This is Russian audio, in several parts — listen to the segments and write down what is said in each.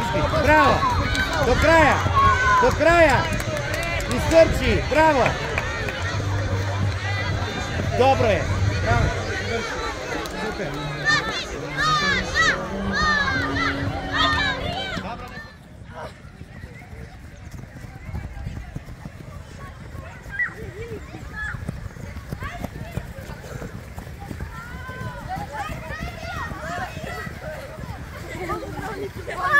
Левський. Право. До края. До края. Історчі. Право. Добре. Право. Wow.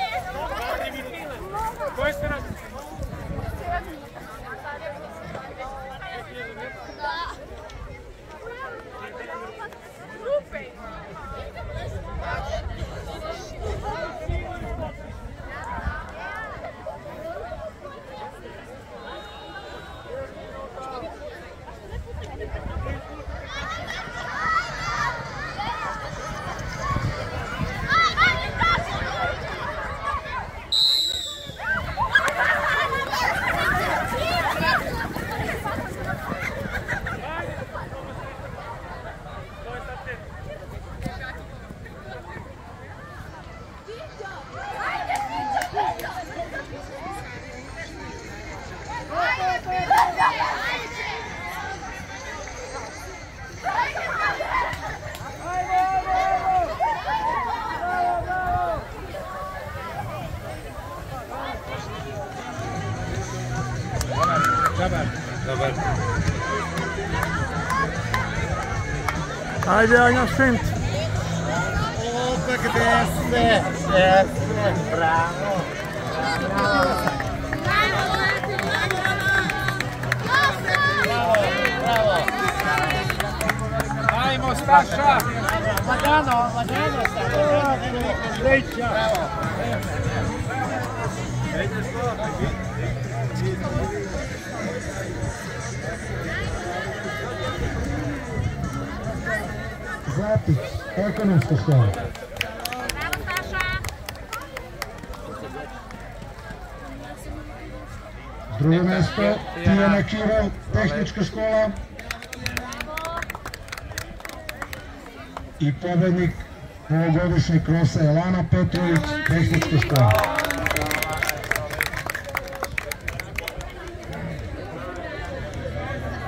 Aí vem aí na Opa, que desce! Desce! Bravo! Bravo! Staša! Lagano, lagano sta. Sreća! Bravo! Bravo. Zlatić, ekonomska škola. Bravo Saša! Drugo mesto, Tijana Kirov, tehnička škola. I pobednik ovogodišnje krosa Elana Petrović, tehnička škola.